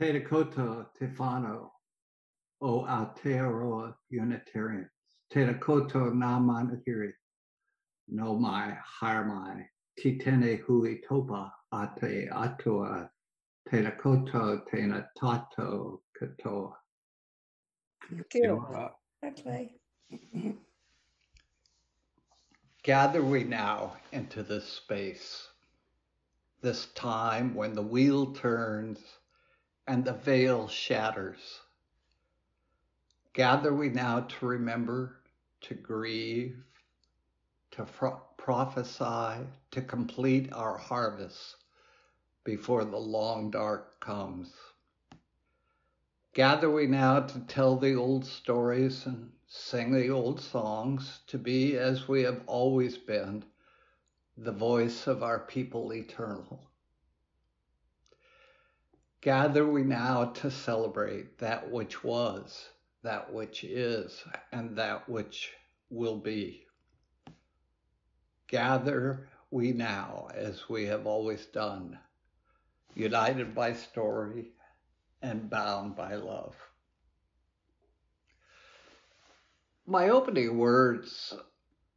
Te Dakota Tefano, O Aotearoa Unitarians, Te Dakota Namanahiri, No Mai Harmai, Titene Hui Topa Ate Atua, Te Dakota Tena Tato Katoa. Kia ora. Okay. Gather we now into this space, this time when the wheel turns and the veil shatters. Gather we now to remember, to grieve, to fro- prophesy, to complete our harvest before the long dark comes. Gather we now to tell the old stories and sing the old songs, to be as we have always been, the voice of our people eternal. Gather we now to celebrate that which was, that which is, and that which will be. Gather we now as we have always done, united by story and bound by love. My opening words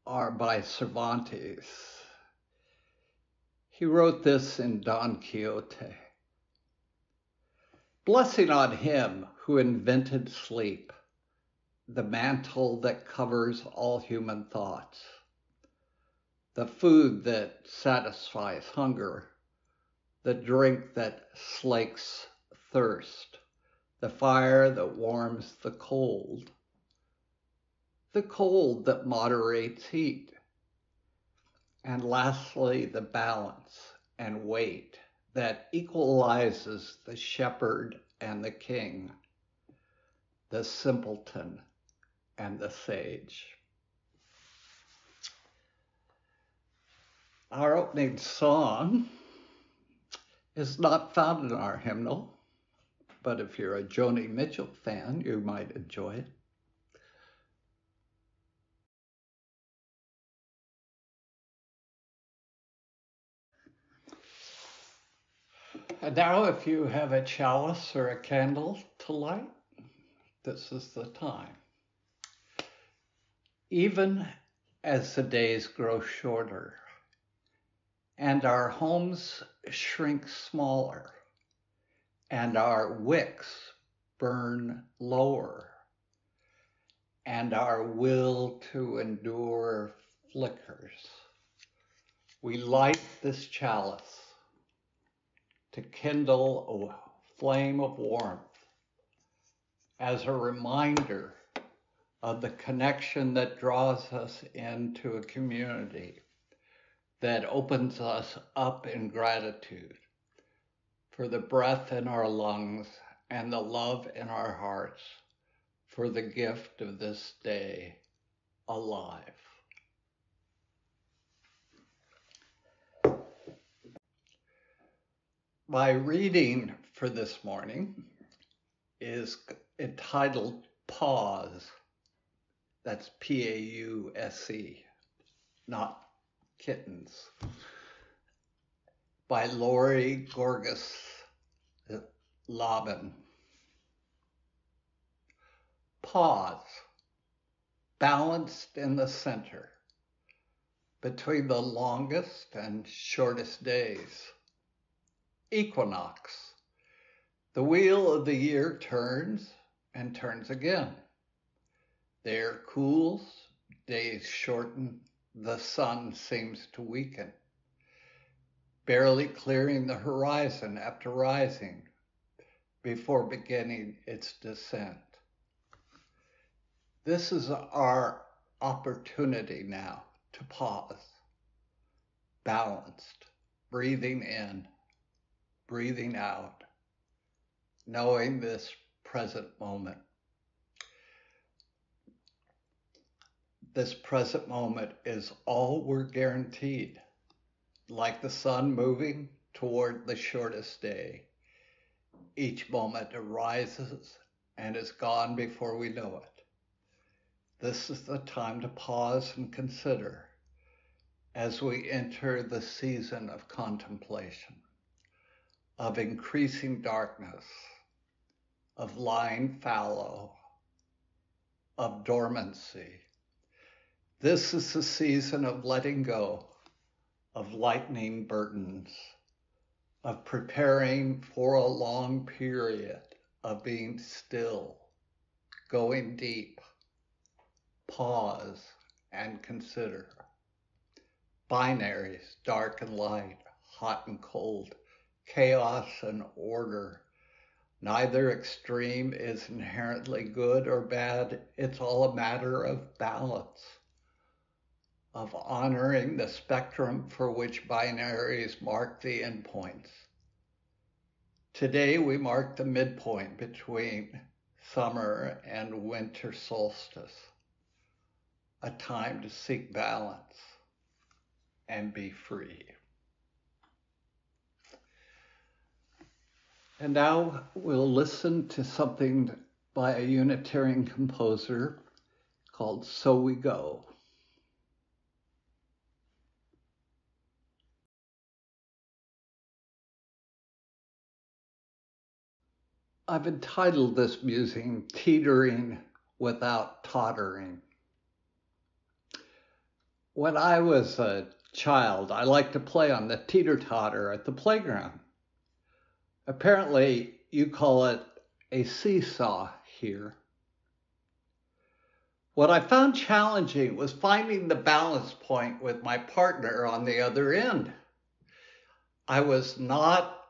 are by Cervantes. He wrote this in Don Quixote. Blessing on him who invented sleep, the mantle that covers all human thoughts, the food that satisfies hunger, the drink that slakes thirst, the fire that warms the cold, the cold that moderates heat, and lastly, the balance and weight that equalizes the shepherd and the king, the simpleton and the sage. Our opening song is not found in our hymnal, but if you're a Joni Mitchell fan, you might enjoy it. Now, if you have a chalice or a candle to light, this is the time. Even as the days grow shorter and our homes shrink smaller and our wicks burn lower and our will to endure flickers, we light this chalice to kindle a flame of warmth as a reminder of the connection that draws us into a community that opens us up in gratitude for the breath in our lungs and the love in our hearts for the gift of this day alive. My reading for this morning is entitled Pause. That's P A U S E, not kittens. By Lori Gorgas Hlaban. Pause, balanced in the center between the longest and shortest days equinox. The wheel of the year turns and turns again. The air cools, days shorten, the sun seems to weaken, barely clearing the horizon after rising before beginning its descent. This is our opportunity now to pause, balanced, breathing in breathing out, knowing this present moment. This present moment is all we're guaranteed, like the sun moving toward the shortest day. Each moment arises and is gone before we know it. This is the time to pause and consider as we enter the season of contemplation of increasing darkness of lying fallow, of dormancy. This is the season of letting go, of lightening burdens, of preparing for a long period, of being still, going deep, pause and consider. Binaries, dark and light, hot and cold, chaos and order. Neither extreme is inherently good or bad. It's all a matter of balance, of honoring the spectrum for which binaries mark the endpoints. Today we mark the midpoint between summer and winter solstice, a time to seek balance and be free. And now we'll listen to something by a Unitarian composer called So We Go. I've entitled this musing Teetering Without Tottering. When I was a child, I liked to play on the teeter totter at the playground. Apparently, you call it a seesaw here. What I found challenging was finding the balance point with my partner on the other end. I was not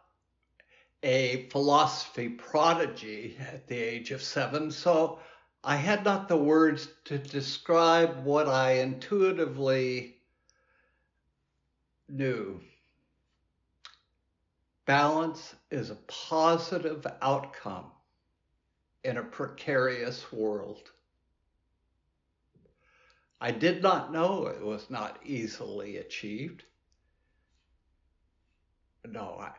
a philosophy prodigy at the age of seven, so I had not the words to describe what I intuitively knew. Balance is a positive outcome in a precarious world. I did not know it was not easily achieved. No, I,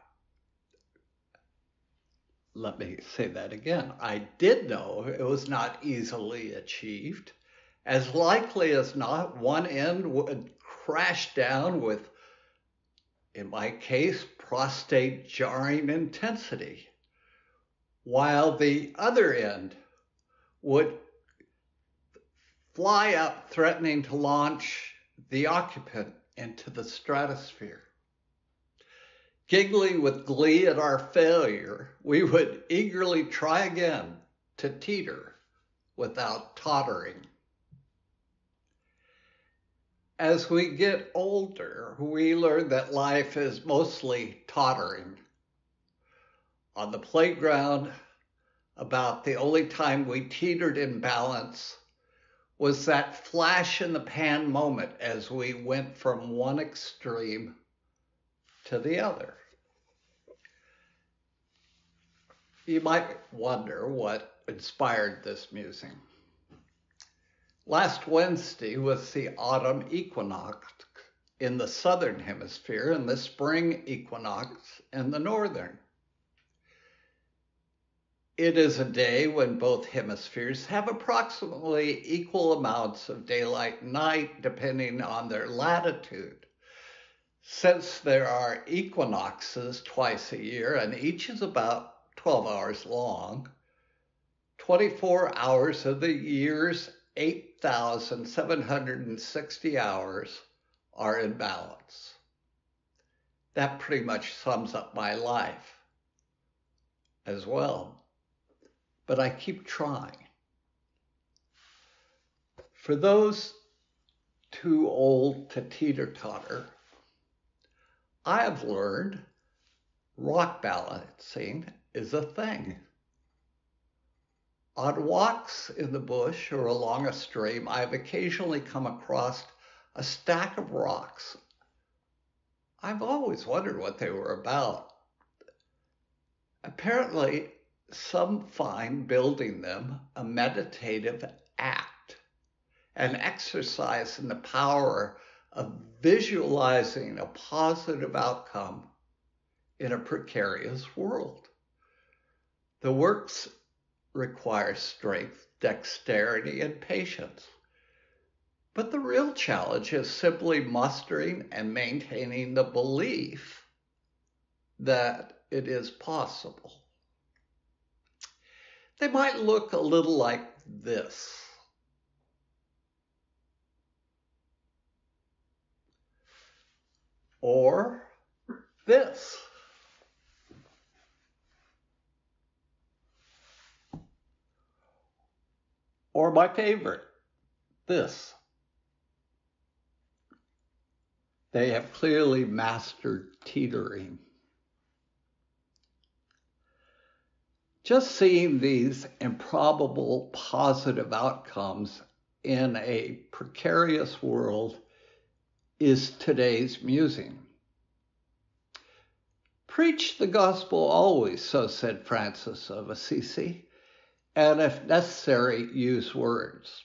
let me say that again. I did know it was not easily achieved. As likely as not, one end would crash down with, in my case, prostate jarring intensity, while the other end would fly up, threatening to launch the occupant into the stratosphere. Giggling with glee at our failure, we would eagerly try again to teeter without tottering. As we get older, we learn that life is mostly tottering. On the playground, about the only time we teetered in balance was that flash in the pan moment as we went from one extreme to the other. You might wonder what inspired this musing. Last Wednesday was the autumn equinox in the southern hemisphere and the spring equinox in the northern. It is a day when both hemispheres have approximately equal amounts of daylight and night, depending on their latitude. Since there are equinoxes twice a year and each is about 12 hours long, 24 hours of the year's 8,760 hours are in balance. That pretty much sums up my life as well. But I keep trying. For those too old to teeter totter, I have learned rock balancing is a thing. On walks in the bush or along a stream, I've occasionally come across a stack of rocks. I've always wondered what they were about. Apparently, some find building them a meditative act, an exercise in the power of visualizing a positive outcome in a precarious world. The works require strength, dexterity, and patience. But the real challenge is simply mustering and maintaining the belief that it is possible. They might look a little like this. Or this. Or my favorite, this. They have clearly mastered teetering. Just seeing these improbable positive outcomes in a precarious world is today's musing. Preach the gospel always, so said Francis of Assisi, and if necessary, use words.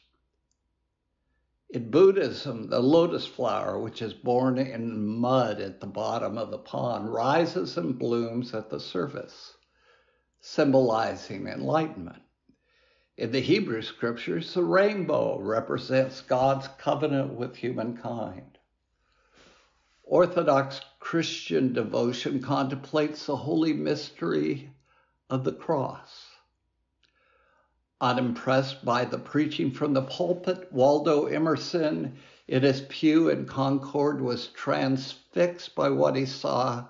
In Buddhism, the lotus flower, which is born in mud at the bottom of the pond, rises and blooms at the surface symbolizing enlightenment. In the Hebrew scriptures, the rainbow represents God's covenant with humankind. Orthodox Christian devotion contemplates the holy mystery of the cross. Unimpressed by the preaching from the pulpit, Waldo Emerson, in his pew in Concord, was transfixed by what he saw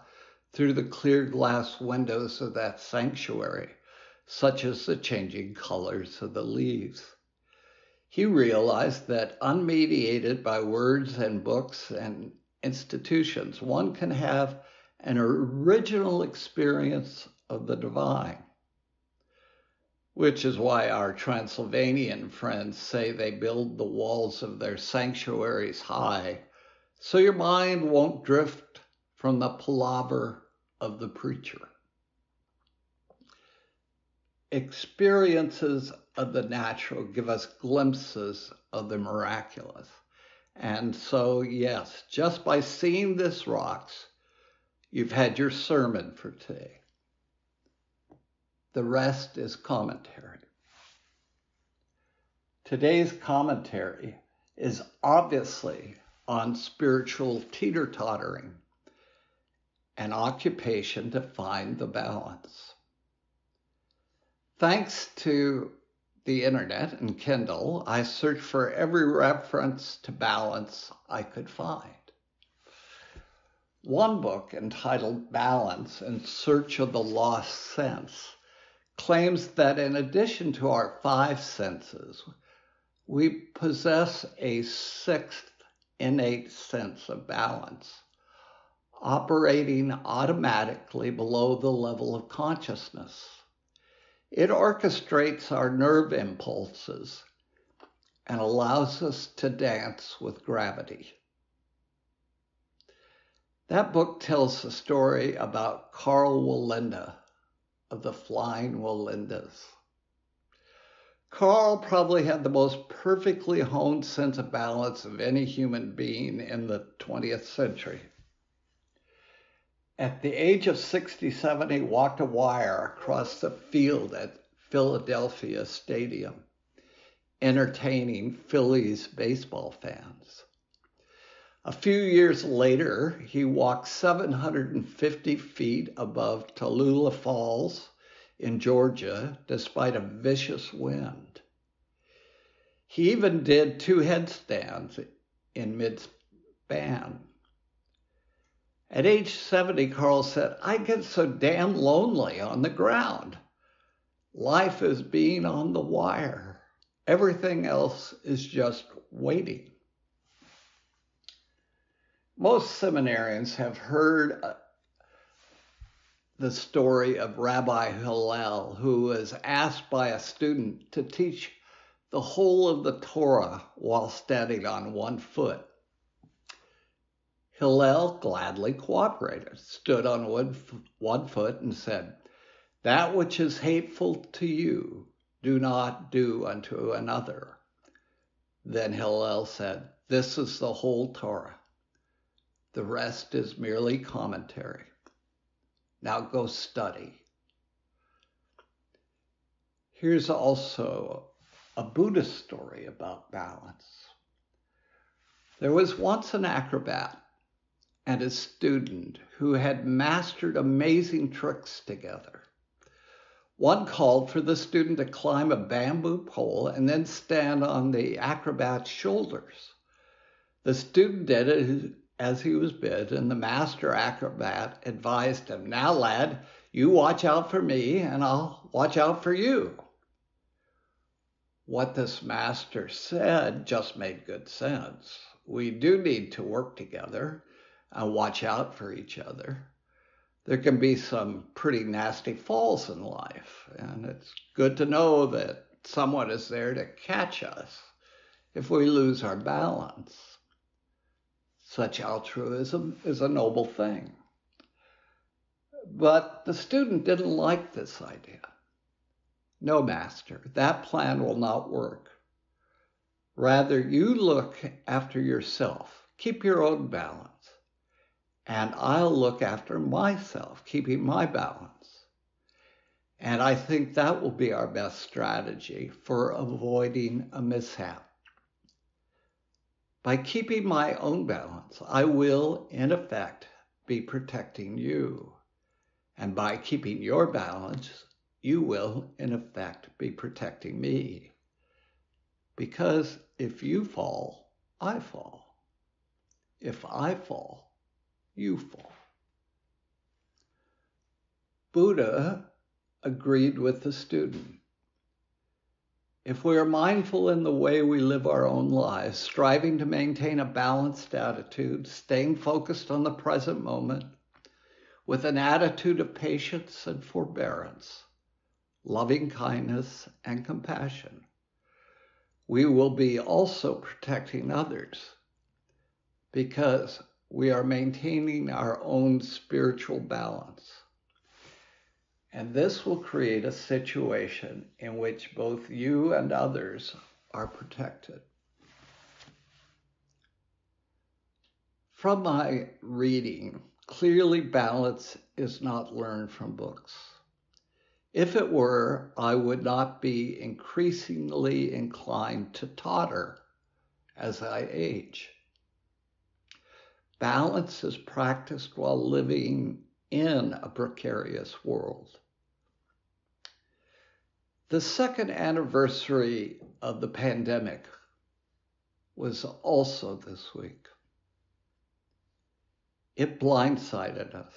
through the clear glass windows of that sanctuary, such as the changing colors of the leaves. He realized that unmediated by words and books and institutions, one can have an original experience of the divine, which is why our Transylvanian friends say they build the walls of their sanctuaries high so your mind won't drift from the palaver of the preacher. Experiences of the natural give us glimpses of the miraculous. And so, yes, just by seeing this rocks, you've had your sermon for today. The rest is commentary. Today's commentary is obviously on spiritual teeter tottering an occupation to find the balance. Thanks to the internet and Kindle, I searched for every reference to balance I could find. One book entitled Balance in Search of the Lost Sense claims that in addition to our five senses, we possess a sixth innate sense of balance operating automatically below the level of consciousness. It orchestrates our nerve impulses and allows us to dance with gravity. That book tells the story about Karl Wallenda of the Flying Wallendas. Karl probably had the most perfectly honed sense of balance of any human being in the 20th century. At the age of 67, he walked a wire across the field at Philadelphia Stadium, entertaining Phillies baseball fans. A few years later, he walked 750 feet above Tallulah Falls in Georgia despite a vicious wind. He even did two headstands in mid span. At age 70, Karl said, I get so damn lonely on the ground. Life is being on the wire. Everything else is just waiting. Most seminarians have heard uh, the story of Rabbi Hillel, who was asked by a student to teach the whole of the Torah while standing on one foot. Hillel gladly cooperated, stood on one, one foot, and said, That which is hateful to you, do not do unto another. Then Hillel said, This is the whole Torah. The rest is merely commentary. Now go study. Here's also a Buddhist story about balance. There was once an acrobat and a student who had mastered amazing tricks together. One called for the student to climb a bamboo pole and then stand on the acrobat's shoulders. The student did it as he was bid, and the master acrobat advised him, Now, lad, you watch out for me, and I'll watch out for you. What this master said just made good sense. We do need to work together and watch out for each other. There can be some pretty nasty falls in life, and it's good to know that someone is there to catch us if we lose our balance. Such altruism is a noble thing. But the student didn't like this idea. No, master, that plan will not work. Rather, you look after yourself, keep your own balance, and I'll look after myself, keeping my balance. And I think that will be our best strategy for avoiding a mishap. By keeping my own balance, I will, in effect, be protecting you. And by keeping your balance, you will, in effect, be protecting me. Because if you fall, I fall. If I fall, you fall. Buddha agreed with the student. If we are mindful in the way we live our own lives, striving to maintain a balanced attitude, staying focused on the present moment, with an attitude of patience and forbearance, loving kindness and compassion, we will be also protecting others because we are maintaining our own spiritual balance. And this will create a situation in which both you and others are protected. From my reading, clearly balance is not learned from books. If it were, I would not be increasingly inclined to totter as I age. Balance is practiced while living in a precarious world. The second anniversary of the pandemic was also this week. It blindsided us,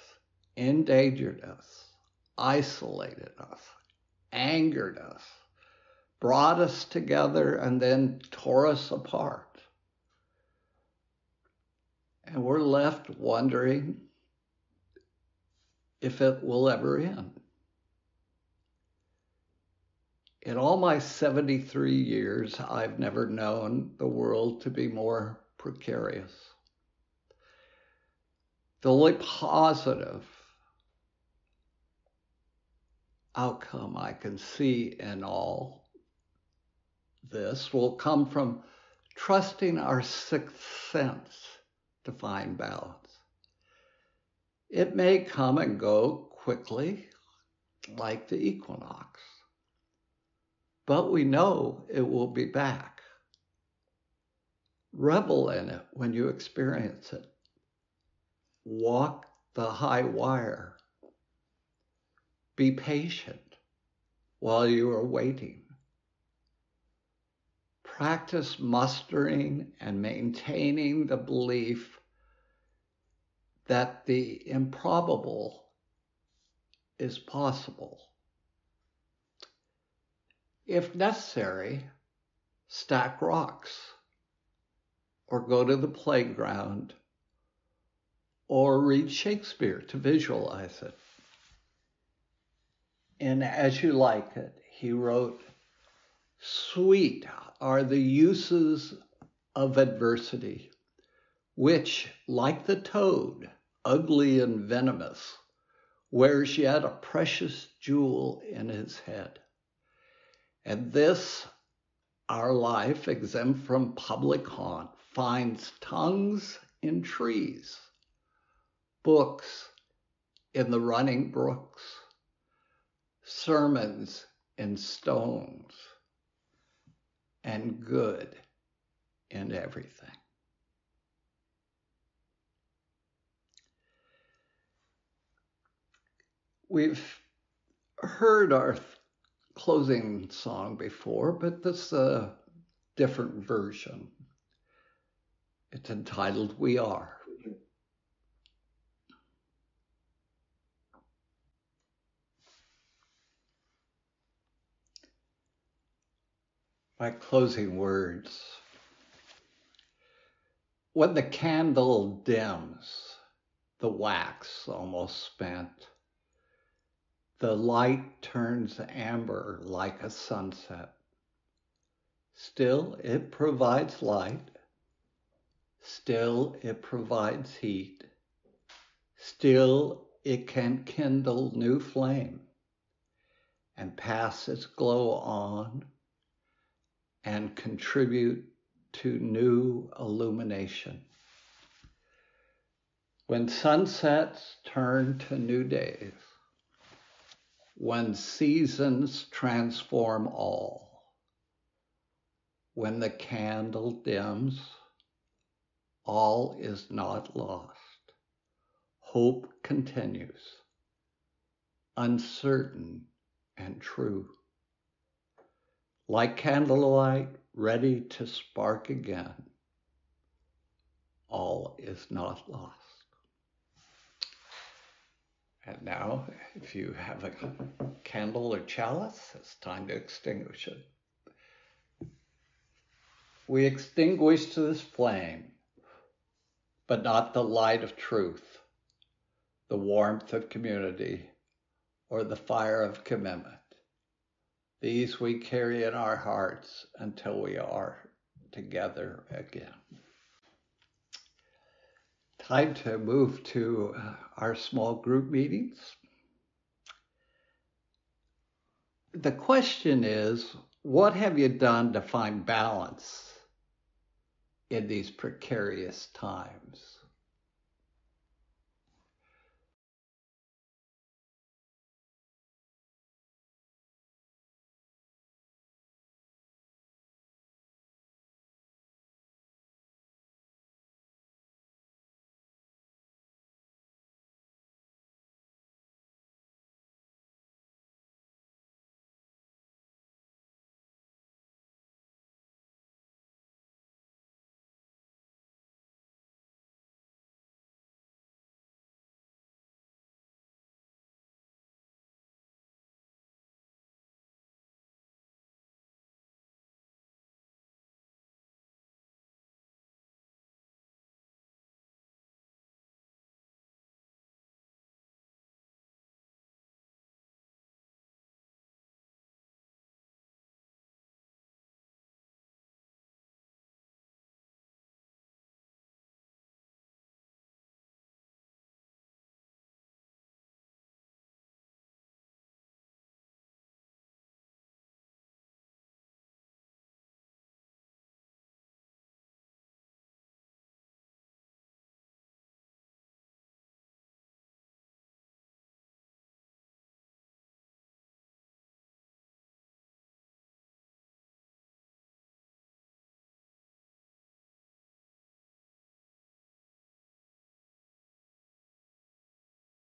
endangered us, isolated us, angered us, brought us together, and then tore us apart. And we're left wondering if it will ever end. In all my 73 years, I've never known the world to be more precarious. The only positive outcome I can see in all this will come from trusting our sixth sense to find balance. It may come and go quickly, like the equinox but we know it will be back. Revel in it when you experience it. Walk the high wire. Be patient while you are waiting. Practice mustering and maintaining the belief that the improbable is possible. If necessary, stack rocks or go to the playground or read Shakespeare to visualize it. And as you like it, he wrote, Sweet are the uses of adversity, which, like the toad, ugly and venomous, wears yet a precious jewel in his head. And this, our life, exempt from public haunt, finds tongues in trees, books in the running brooks, sermons in stones, and good in everything. We've heard our closing song before, but this is a different version. It's entitled We Are. My closing words. When the candle dims, the wax almost spent, the light turns amber like a sunset. Still, it provides light. Still, it provides heat. Still, it can kindle new flame and pass its glow on and contribute to new illumination. When sunsets turn to new days, when seasons transform all, when the candle dims, all is not lost. Hope continues, uncertain and true. Like candlelight ready to spark again, all is not lost. And now, if you have a candle or chalice, it's time to extinguish it. We extinguish this flame, but not the light of truth, the warmth of community, or the fire of commitment. These we carry in our hearts until we are together again time to move to uh, our small group meetings. The question is what have you done to find balance in these precarious times?